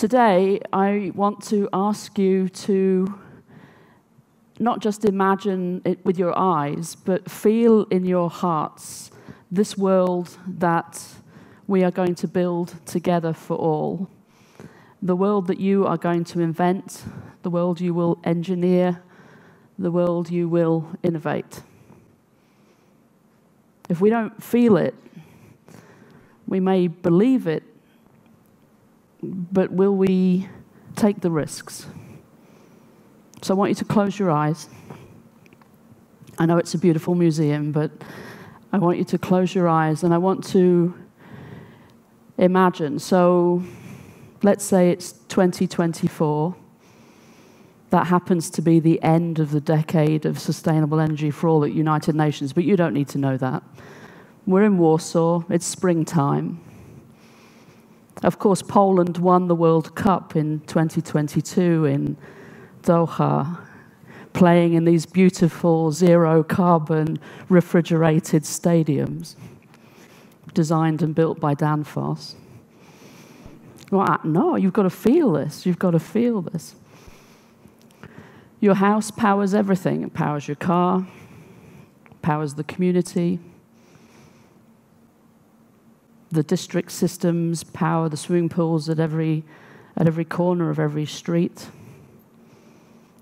today, I want to ask you to not just imagine it with your eyes, but feel in your hearts this world that we are going to build together for all. The world that you are going to invent, the world you will engineer, the world you will innovate. If we don't feel it, we may believe it, but will we take the risks? So I want you to close your eyes. I know it's a beautiful museum, but I want you to close your eyes and I want to imagine. So let's say it's 2024. That happens to be the end of the decade of sustainable energy for all at United Nations, but you don't need to know that. We're in Warsaw, it's springtime. Of course, Poland won the World Cup in 2022 in Doha, playing in these beautiful zero carbon refrigerated stadiums designed and built by Danfoss. No, you've got to feel this. You've got to feel this. Your house powers everything. It powers your car, powers the community. The district systems power the swimming pools at every, at every corner of every street.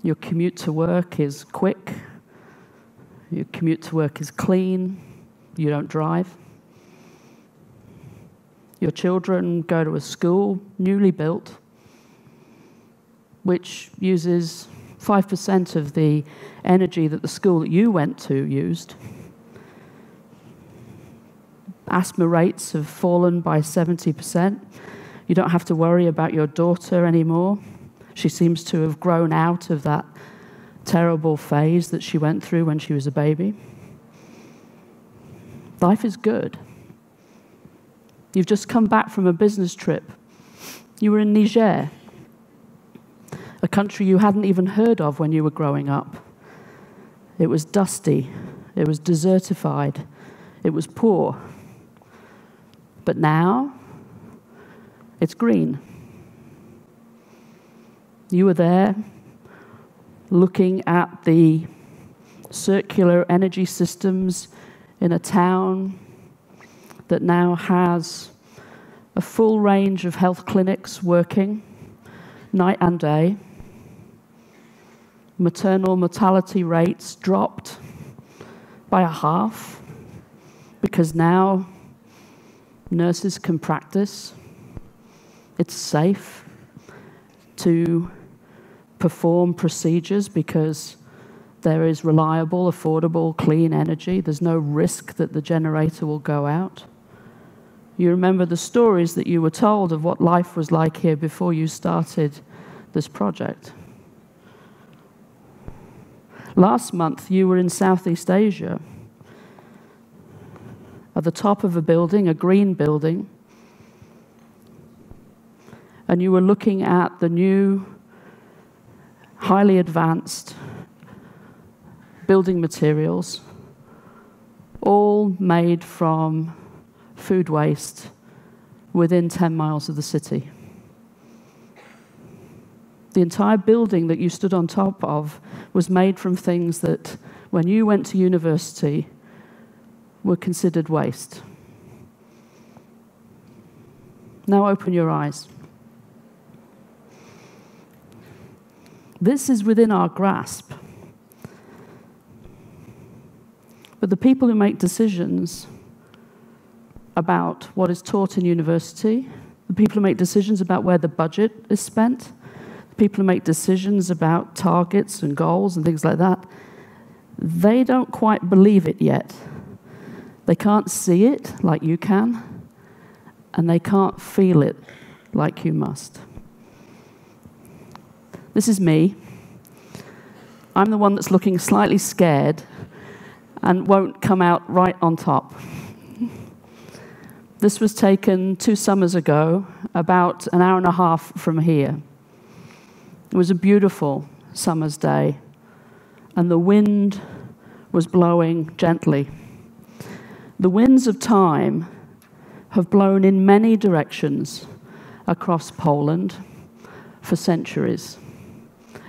Your commute to work is quick. Your commute to work is clean. You don't drive. Your children go to a school newly built, which uses 5% of the energy that the school that you went to used. Asthma rates have fallen by 70%. You don't have to worry about your daughter anymore. She seems to have grown out of that terrible phase that she went through when she was a baby. Life is good. You've just come back from a business trip. You were in Niger, a country you hadn't even heard of when you were growing up. It was dusty, it was desertified, it was poor. But now, it's green. You were there looking at the circular energy systems in a town that now has a full range of health clinics working night and day. Maternal mortality rates dropped by a half because now nurses can practice. It's safe to perform procedures because there is reliable, affordable, clean energy. There's no risk that the generator will go out. You remember the stories that you were told of what life was like here before you started this project. Last month, you were in Southeast Asia at the top of a building, a green building, and you were looking at the new, highly advanced building materials, all made from food waste within 10 miles of the city. The entire building that you stood on top of was made from things that, when you went to university, were considered waste. Now open your eyes. This is within our grasp. But the people who make decisions about what is taught in university, the people who make decisions about where the budget is spent, the people who make decisions about targets and goals and things like that, they don't quite believe it yet. They can't see it like you can, and they can't feel it like you must. This is me. I'm the one that's looking slightly scared and won't come out right on top. This was taken two summers ago, about an hour and a half from here. It was a beautiful summer's day, and the wind was blowing gently. The winds of time have blown in many directions across Poland, for centuries.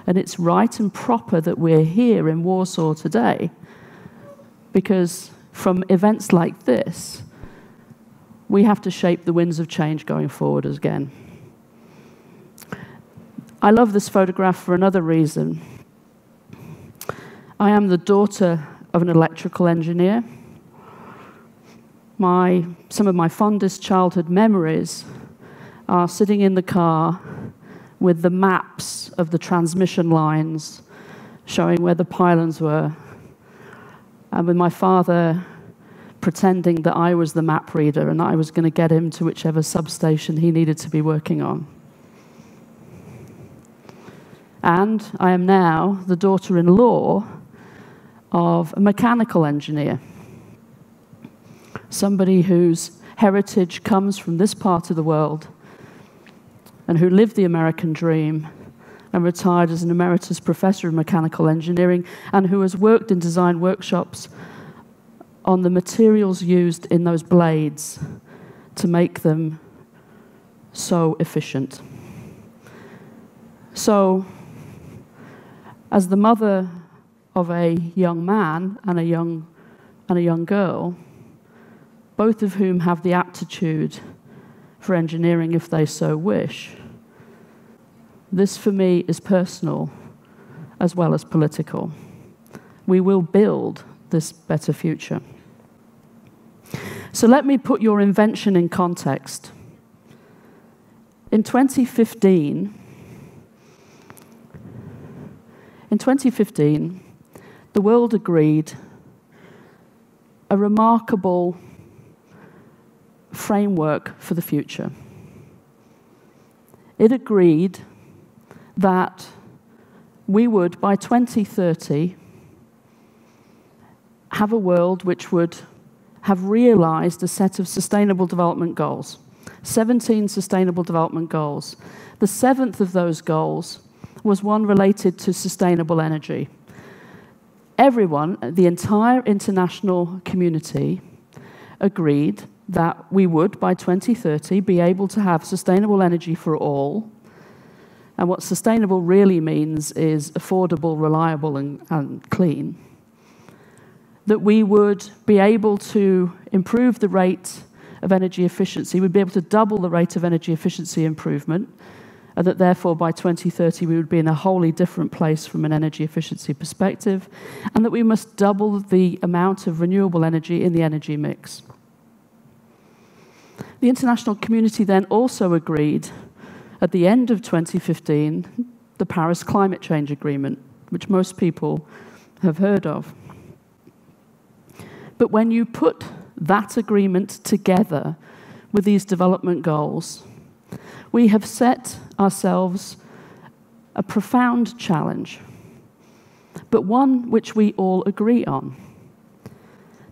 And it's right and proper that we're here in Warsaw today because from events like this, we have to shape the winds of change going forward again. I love this photograph for another reason. I am the daughter of an electrical engineer. My, some of my fondest childhood memories are sitting in the car with the maps of the transmission lines showing where the pylons were, and with my father pretending that I was the map reader and that I was going to get him to whichever substation he needed to be working on. And I am now the daughter in law of a mechanical engineer, somebody whose heritage comes from this part of the world and who lived the American dream and retired as an emeritus professor of mechanical engineering and who has worked in design workshops on the materials used in those blades to make them so efficient. So, as the mother of a young man and a young, and a young girl, both of whom have the aptitude for engineering if they so wish, this for me is personal as well as political. We will build this better future. So let me put your invention in context. In 2015, in 2015, the world agreed a remarkable framework for the future. It agreed that we would, by 2030, have a world which would have realized a set of sustainable development goals 17 sustainable development goals. The seventh of those goals was one related to sustainable energy. Everyone, the entire international community, agreed that we would, by 2030, be able to have sustainable energy for all. And what sustainable really means is affordable, reliable, and, and clean that we would be able to improve the rate of energy efficiency, we'd be able to double the rate of energy efficiency improvement, and that therefore by 2030 we would be in a wholly different place from an energy efficiency perspective, and that we must double the amount of renewable energy in the energy mix. The international community then also agreed at the end of 2015 the Paris Climate Change Agreement, which most people have heard of. But when you put that agreement together with these development goals, we have set ourselves a profound challenge, but one which we all agree on.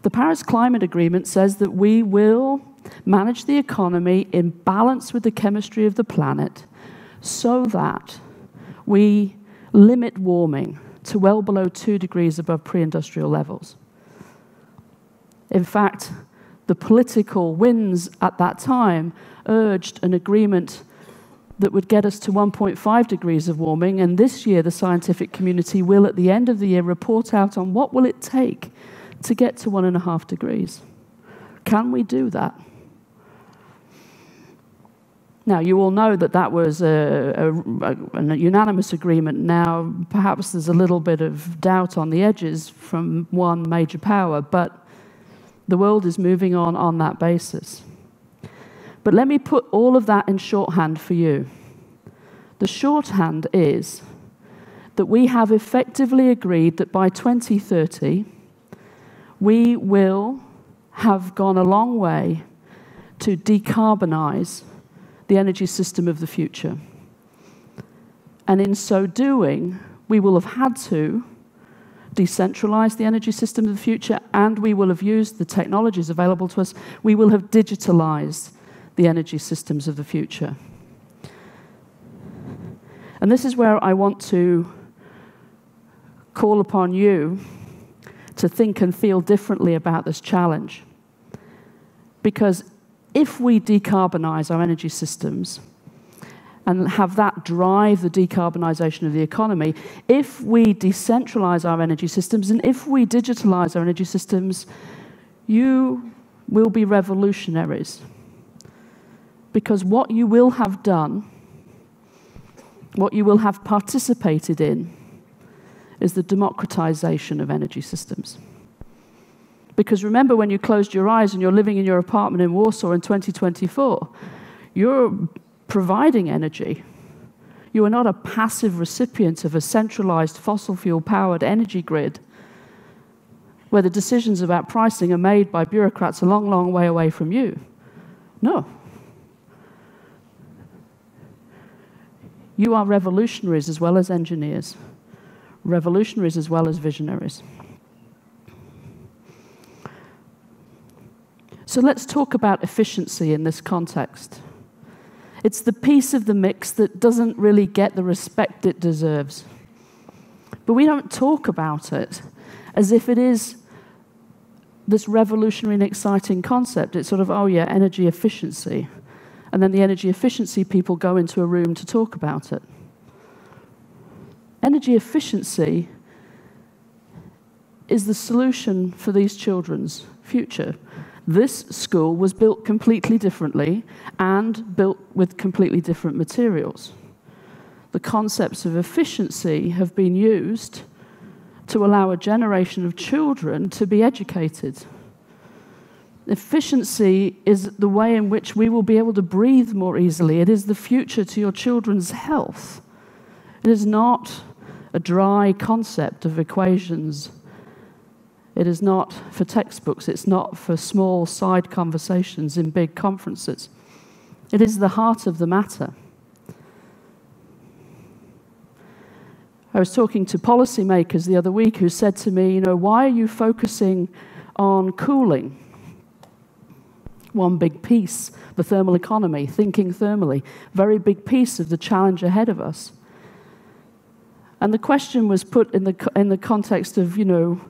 The Paris Climate Agreement says that we will manage the economy in balance with the chemistry of the planet so that we limit warming to well below two degrees above pre industrial levels. In fact, the political winds at that time urged an agreement that would get us to 1.5 degrees of warming and this year the scientific community will at the end of the year report out on what will it take to get to one and a half degrees can we do that now you all know that that was a, a, a, unanimous agreement now perhaps there's a little bit of doubt on the edges from one major power but the world is moving on on that basis. But let me put all of that in shorthand for you. The shorthand is that we have effectively agreed that by 2030, we will have gone a long way to decarbonize the energy system of the future. And in so doing, we will have had to decentralize the energy system of the future, and we will have used the technologies available to us. We will have digitalized the energy systems of the future. And this is where I want to call upon you to think and feel differently about this challenge. Because if we decarbonize our energy systems, and have that drive the decarbonisation of the economy. If we decentralise our energy systems and if we digitalise our energy systems, you will be revolutionaries. Because what you will have done, what you will have participated in, is the democratization of energy systems. Because remember when you closed your eyes and you're living in your apartment in Warsaw in 2024, you're providing energy. You are not a passive recipient of a centralized fossil fuel powered energy grid where the decisions about pricing are made by bureaucrats a long, long way away from you. No. You are revolutionaries as well as engineers, revolutionaries as well as visionaries. So let's talk about efficiency in this context. It's the piece of the mix that doesn't really get the respect it deserves. But we don't talk about it as if it is this revolutionary and exciting concept. It's sort of, oh, yeah, energy efficiency. And then the energy efficiency people go into a room to talk about it. Energy efficiency is the solution for these children's future. This school was built completely differently and built with completely different materials. The concepts of efficiency have been used to allow a generation of children to be educated. Efficiency is the way in which we will be able to breathe more easily. It is the future to your children's health. It is not a dry concept of equations it is not for textbooks, it's not for small side conversations in big conferences. It is the heart of the matter. I was talking to policymakers the other week who said to me, you know, why are you focusing on cooling? One big piece, the thermal economy, thinking thermally, very big piece of the challenge ahead of us. And the question was put in the, in the context of, you know,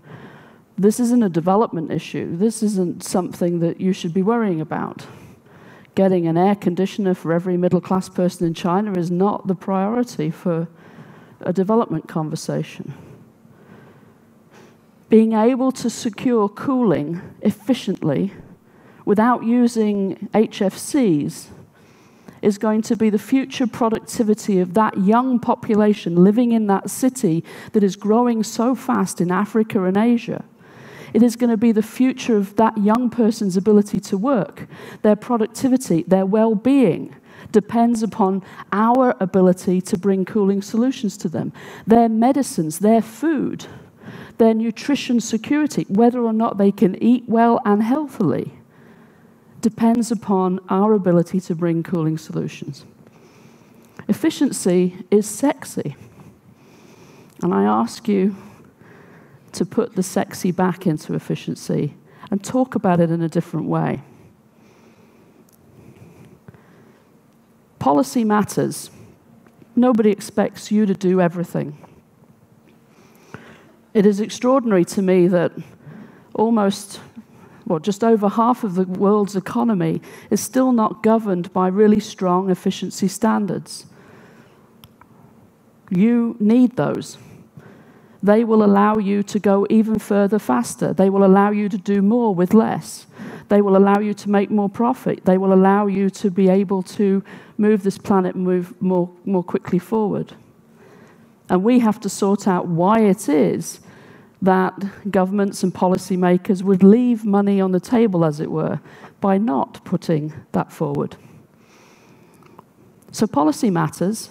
this isn't a development issue. This isn't something that you should be worrying about. Getting an air conditioner for every middle class person in China is not the priority for a development conversation. Being able to secure cooling efficiently without using HFCs is going to be the future productivity of that young population living in that city that is growing so fast in Africa and Asia. It is going to be the future of that young person's ability to work. Their productivity, their well being depends upon our ability to bring cooling solutions to them. Their medicines, their food, their nutrition security, whether or not they can eat well and healthily, depends upon our ability to bring cooling solutions. Efficiency is sexy. And I ask you, to put the sexy back into efficiency and talk about it in a different way. Policy matters. Nobody expects you to do everything. It is extraordinary to me that almost, well, just over half of the world's economy is still not governed by really strong efficiency standards. You need those they will allow you to go even further faster. They will allow you to do more with less. They will allow you to make more profit. They will allow you to be able to move this planet move more, more quickly forward. And we have to sort out why it is that governments and policymakers would leave money on the table, as it were, by not putting that forward. So, policy matters.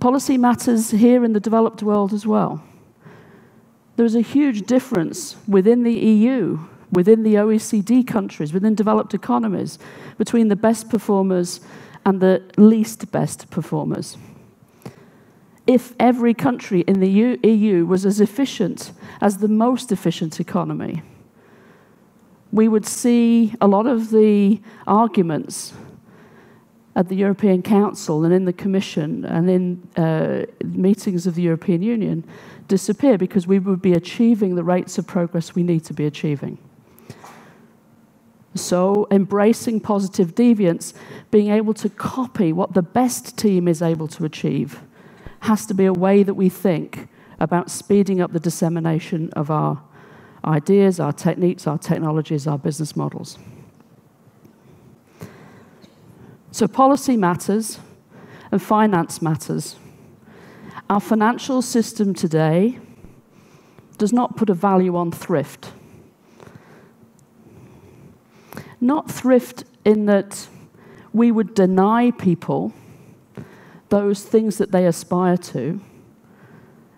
Policy matters here in the developed world as well there's a huge difference within the EU, within the OECD countries, within developed economies, between the best performers and the least best performers. If every country in the EU was as efficient as the most efficient economy, we would see a lot of the arguments at the European Council and in the Commission and in uh, meetings of the European Union disappear because we would be achieving the rates of progress we need to be achieving. So, embracing positive deviance, being able to copy what the best team is able to achieve, has to be a way that we think about speeding up the dissemination of our ideas, our techniques, our technologies, our business models. So, policy matters and finance matters. Our financial system today does not put a value on thrift. Not thrift in that we would deny people those things that they aspire to.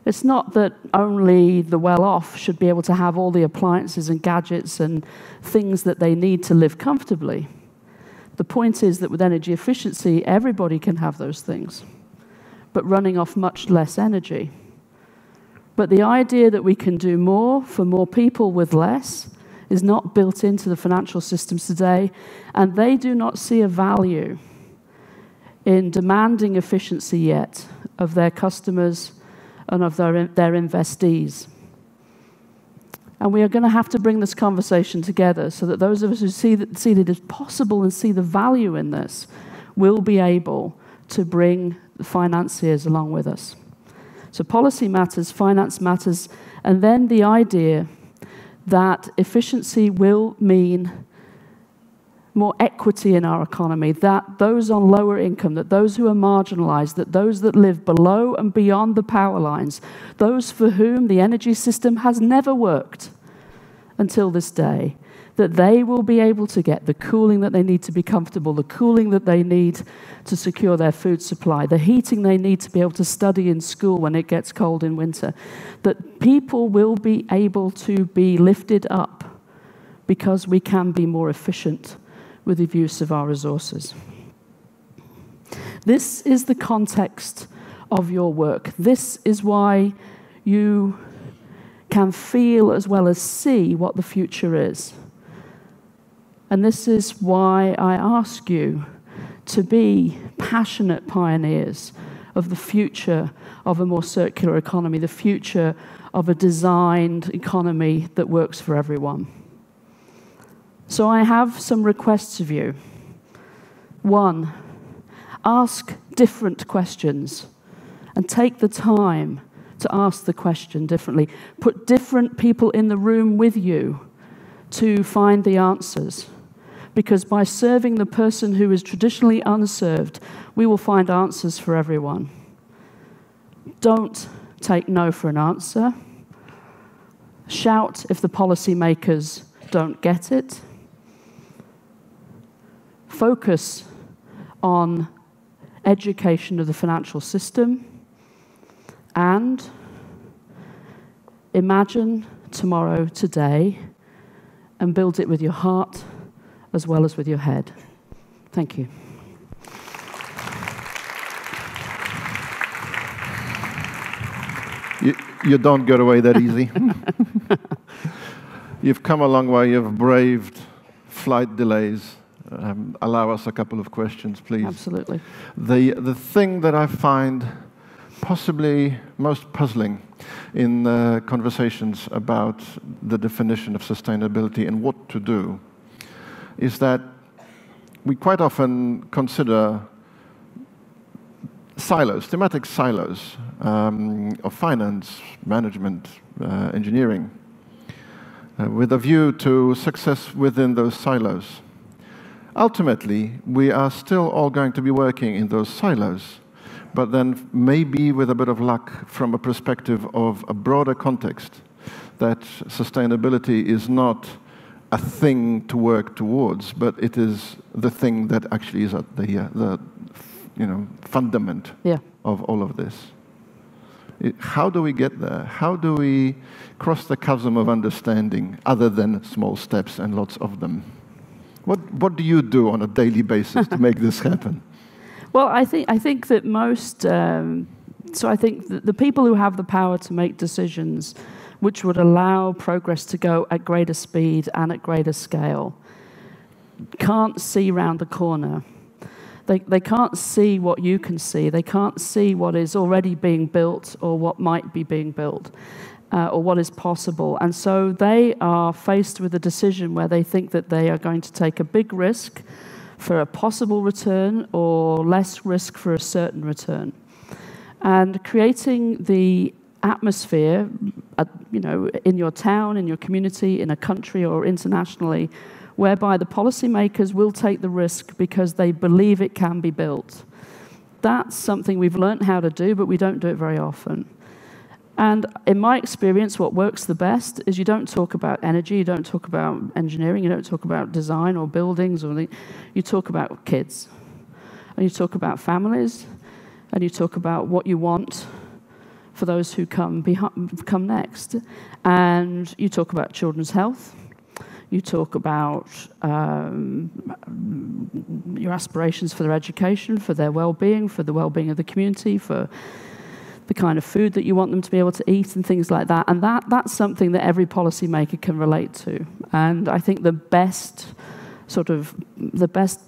It's not that only the well off should be able to have all the appliances and gadgets and things that they need to live comfortably. The point is that with energy efficiency, everybody can have those things, but running off much less energy. But the idea that we can do more for more people with less is not built into the financial systems today, and they do not see a value in demanding efficiency yet of their customers and of their, their investees. And we are going to have to bring this conversation together so that those of us who see that, see that it is possible and see the value in this will be able to bring the financiers along with us. So, policy matters, finance matters, and then the idea that efficiency will mean more equity in our economy, that those on lower income, that those who are marginalized, that those that live below and beyond the power lines, those for whom the energy system has never worked until this day, that they will be able to get the cooling that they need to be comfortable, the cooling that they need to secure their food supply, the heating they need to be able to study in school when it gets cold in winter, that people will be able to be lifted up because we can be more efficient with the use of our resources. This is the context of your work. This is why you can feel as well as see what the future is. And this is why I ask you to be passionate pioneers of the future of a more circular economy, the future of a designed economy that works for everyone. So I have some requests of you. One, ask different questions and take the time to ask the question differently. Put different people in the room with you to find the answers. Because by serving the person who is traditionally unserved, we will find answers for everyone. Don't take no for an answer. Shout if the policymakers don't get it focus on education of the financial system and imagine tomorrow today and build it with your heart as well as with your head. Thank you. You, you don't get away that easy. you've come a long way, you've braved flight delays um, allow us a couple of questions, please. Absolutely. The, the thing that I find possibly most puzzling in uh, conversations about the definition of sustainability and what to do is that we quite often consider silos, thematic silos um, of finance, management, uh, engineering, uh, with a view to success within those silos. Ultimately, we are still all going to be working in those silos, but then maybe with a bit of luck from a perspective of a broader context, that sustainability is not a thing to work towards, but it is the thing that actually is at the, uh, the you know, fundament yeah. of all of this. It, how do we get there? How do we cross the chasm of understanding other than small steps and lots of them? What, what do you do on a daily basis to make this happen? Well, I think, I think that most, um, so I think the people who have the power to make decisions which would allow progress to go at greater speed and at greater scale can't see round the corner. They, they can't see what you can see. They can't see what is already being built or what might be being built. Uh, or what is possible. And so they are faced with a decision where they think that they are going to take a big risk for a possible return or less risk for a certain return. And creating the atmosphere, uh, you know, in your town, in your community, in a country, or internationally, whereby the policymakers will take the risk because they believe it can be built. That's something we've learned how to do, but we don't do it very often. And in my experience, what works the best is you don't talk about energy, you don't talk about engineering, you don't talk about design or buildings, or the, you talk about kids. And you talk about families, and you talk about what you want for those who come, come next. And you talk about children's health, you talk about um, your aspirations for their education, for their well being, for the well being of the community, for the kind of food that you want them to be able to eat and things like that. And that, that's something that every policymaker can relate to. And I think the best sort of the best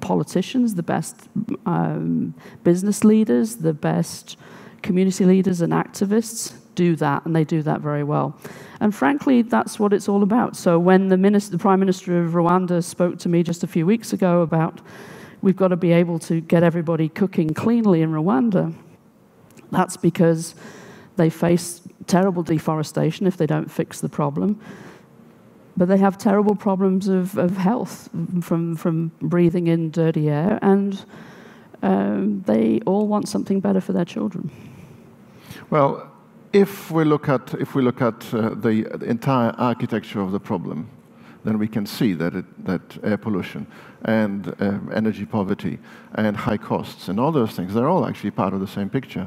politicians, the best um, business leaders, the best community leaders and activists do that, and they do that very well. And frankly, that's what it's all about. So when the, minister, the Prime Minister of Rwanda spoke to me just a few weeks ago about we've got to be able to get everybody cooking cleanly in Rwanda, that's because they face terrible deforestation if they don't fix the problem. But they have terrible problems of, of health from, from breathing in dirty air, and um, they all want something better for their children. Well, if we look at, if we look at uh, the, the, entire architecture of the problem, then we can see that, it, that air pollution and um, energy poverty and high costs and all those things, they're all actually part of the same picture.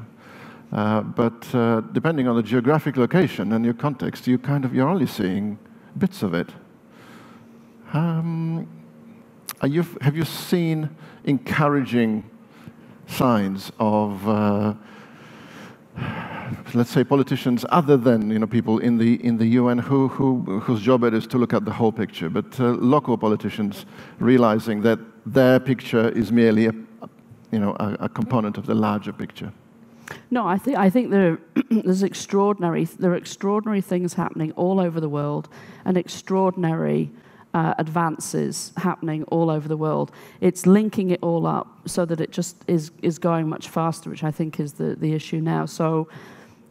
Uh, but uh, depending on the geographic location and your context, you kind of you're only seeing bits of it. Um, you, have you seen encouraging signs of, uh, let's say, politicians other than you know people in the in the UN who, who whose job it is to look at the whole picture, but uh, local politicians realizing that their picture is merely a, you know a, a component of the larger picture. No, I think I think there there's extraordinary there are extraordinary things happening all over the world, and extraordinary uh, advances happening all over the world. It's linking it all up so that it just is is going much faster, which I think is the the issue now. So.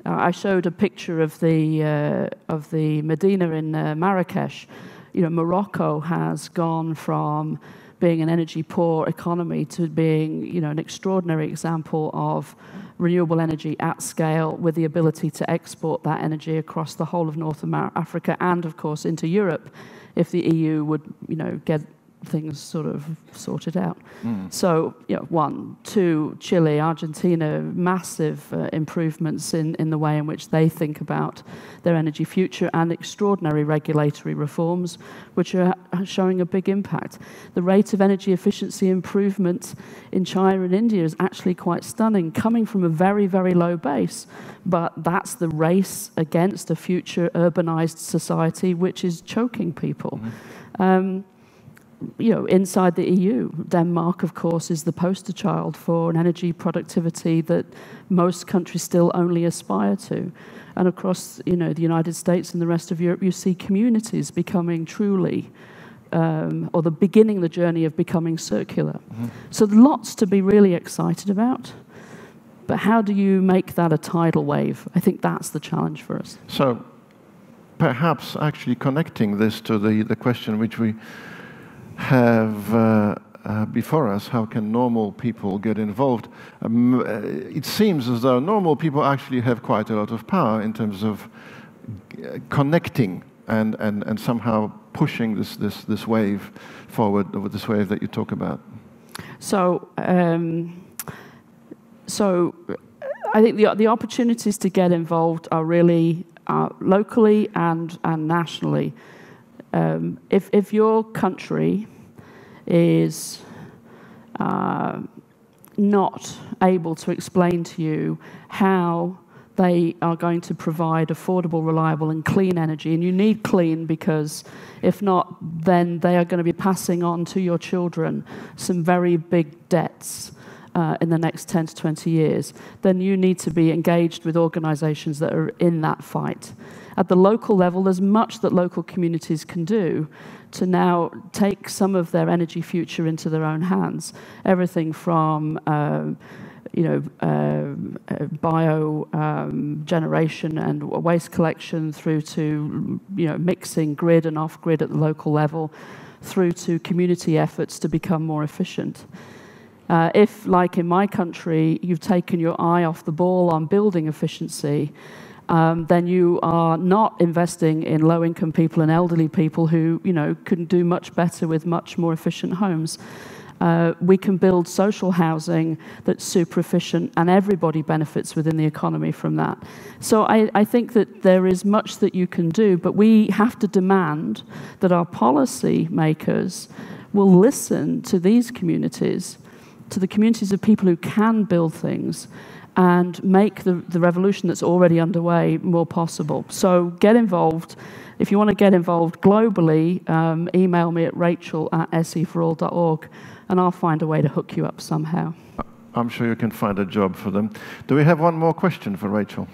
Uh, I showed a picture of the uh, of the Medina in uh, Marrakesh. You know, Morocco has gone from being an energy poor economy to being, you know, an extraordinary example of renewable energy at scale with the ability to export that energy across the whole of North America, Africa and, of course, into Europe if the EU would, you know, get things sort of sorted out. Mm. So, you know, one, two, Chile, Argentina, massive uh, improvements in, in the way in which they think about their energy future and extraordinary regulatory reforms, which are showing a big impact. The rate of energy efficiency improvement in China and India is actually quite stunning, coming from a very, very low base. But that's the race against a future urbanized society which is choking people. Mm-hmm. Um, you know, inside the EU, Denmark, of course, is the poster child for an energy productivity that most countries still only aspire to. And across, you know, the United States and the rest of Europe, you see communities becoming truly, um, or the beginning the journey of becoming circular. Mm-hmm. So lots to be really excited about. But how do you make that a tidal wave? I think that's the challenge for us. So perhaps actually connecting this to the, the question which we have uh, uh, before us, how can normal people get involved? Um, uh, it seems as though normal people actually have quite a lot of power in terms of uh, connecting and, and, and somehow pushing this, this, this wave forward, this wave that you talk about. So, um, so I think the, the opportunities to get involved are really uh, locally and, and nationally. Um, if, if your country is uh, not able to explain to you how they are going to provide affordable, reliable, and clean energy. And you need clean because if not, then they are going to be passing on to your children some very big debts uh, in the next 10 to 20 years, then you need to be engaged with organizations that are in that fight. At the local level, there's much that local communities can do to now take some of their energy future into their own hands. Everything from um, you know, uh, uh, bio um, generation and waste collection through to you know, mixing grid and off grid at the local level through to community efforts to become more efficient. Uh, if, like in my country, you've taken your eye off the ball on building efficiency, um, then you are not investing in low-income people and elderly people who, you know, can do much better with much more efficient homes. Uh, we can build social housing that's super efficient and everybody benefits within the economy from that. So I, I, think that there is much that you can do, but we have to demand that our policy makers will listen to these communities, to the communities of people who can build things and make the, the revolution that's already underway more possible. So get involved. If you want to get involved globally, um, email me at rachel at seforall.org and I'll find a way to hook you up somehow. I'm sure you can find a job for them. Do we have one more question for Rachel?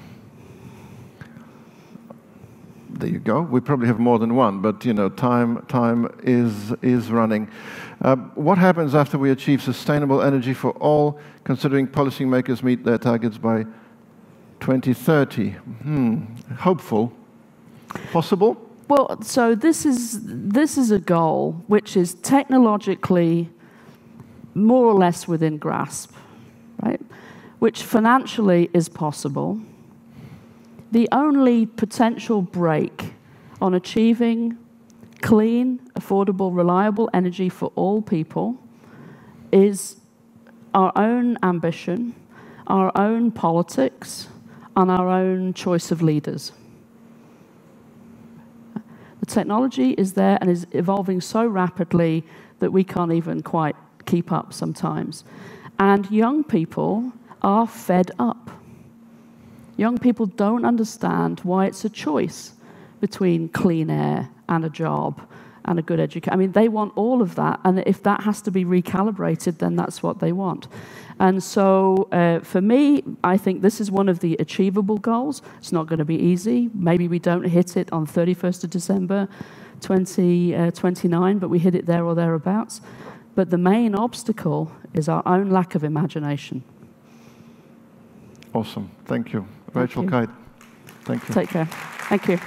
There you go. We probably have more than one, but you know, time time is is running. Uh, what happens after we achieve sustainable energy for all, considering policymakers meet their targets by 2030? Hmm. Hopeful. Possible? Well, so this is this is a goal which is technologically more or less within grasp, right? Which financially is possible. The only potential brake on achieving clean, affordable, reliable energy for all people is our own ambition, our own politics, and our own choice of leaders. The technology is there and is evolving so rapidly that we can't even quite keep up sometimes. And young people are fed up. Young people don't understand why it's a choice between clean air and a job and a good education. I mean, they want all of that, and if that has to be recalibrated, then that's what they want. And so, uh, for me, I think this is one of the achievable goals. It's not going to be easy. Maybe we don't hit it on 31st of December 2029, uh, but we hit it there or thereabouts. But the main obstacle is our own lack of imagination. Awesome. Thank you. Rachel. Kyte. Thank you. Take care. Thank you.